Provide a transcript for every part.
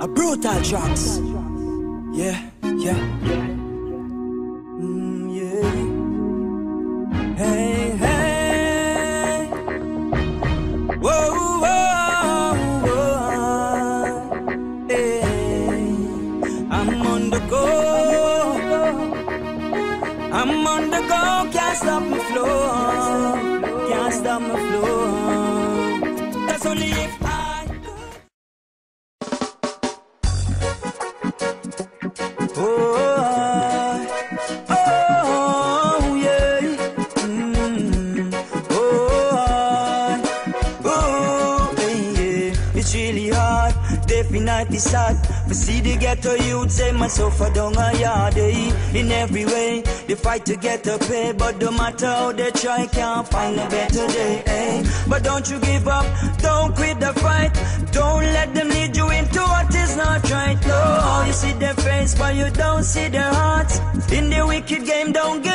A brutal tracks. Yeah, yeah. Mm, yeah. Hey, hey. Whoa, whoa, whoa. Hey. I'm on the go. I'm on the go. Can't stop my flow. Can't stop my flow. That's only if definitely sad. But see the ghetto youth say myself down a yard, eh? In every way, they fight to get a pay, but no matter how they try, can't find a better day, eh? But don't you give up, don't quit the fight, don't let them lead you into what is not right, no. You see their face, but you don't see their hearts. In the wicked game, don't get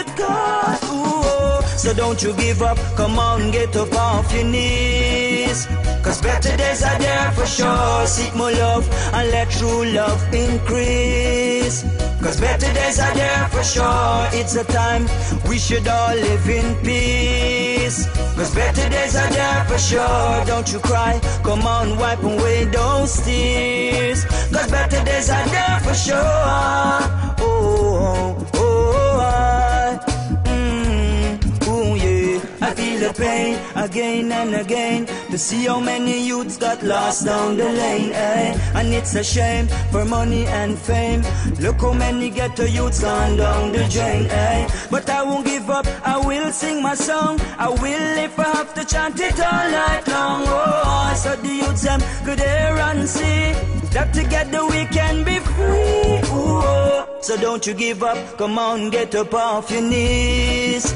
don't you give up, come on, get up off your knees. Cause better days are there for sure. Seek more love and let true love increase. Cause better days are there for sure. It's a time we should all live in peace. Cause better days are there for sure. Don't you cry, come on, wipe away those tears. Cause better days are there for sure. Oh, oh, oh, pain again and again to see how many youths got lost down the lane. Eh? And it's a shame for money and fame. Look how many ghetto youths gone down the drain. Eh? But I won't give up. I will sing my song. I will if I have to chant it all night long. Oh, so the youths them could hear and see that together we can be free. Ooh, oh. So don't you give up. Come on, get up off your knees.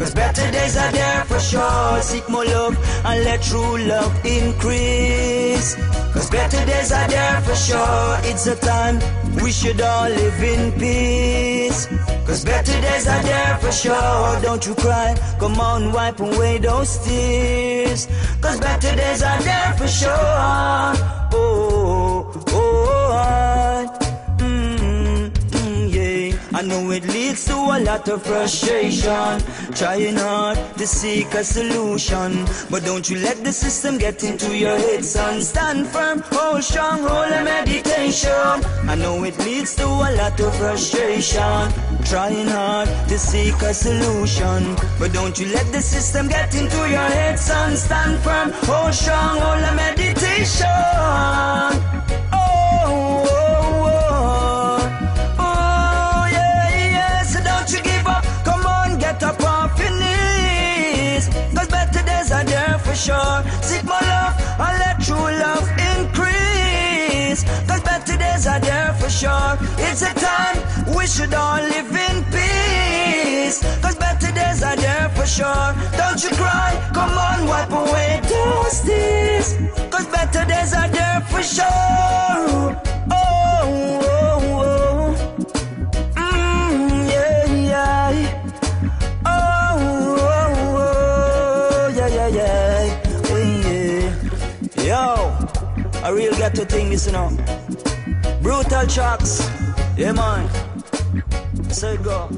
Cause better days are there for sure. Seek more love and let true love increase. Cause better days are there for sure. It's a time we should all live in peace. Cause better days are there for sure. Don't you cry. Come on, wipe away those tears. Cause better days are there for sure. Oh, oh, I, mm, mm, yeah. I know it a lot of frustration. Trying hard to seek a solution. But don't you let the system get into your head, son. Stand firm, hold strong, hold a meditation. I know it leads to a lot of frustration. Trying hard to seek a solution. But don't you let the system get into your head, son. Stand firm, hold strong, hold a meditation. Sure. Seek more love and let true love increase. Cause better days are there for sure. It's a time we should all live in peace. Cause better days are there for sure. Don't you cry. Come on, wipe away those tears. Cause better days are there for sure. A real ghetto thing, this, you know. Brutal tracks. Yeah, man. Say go.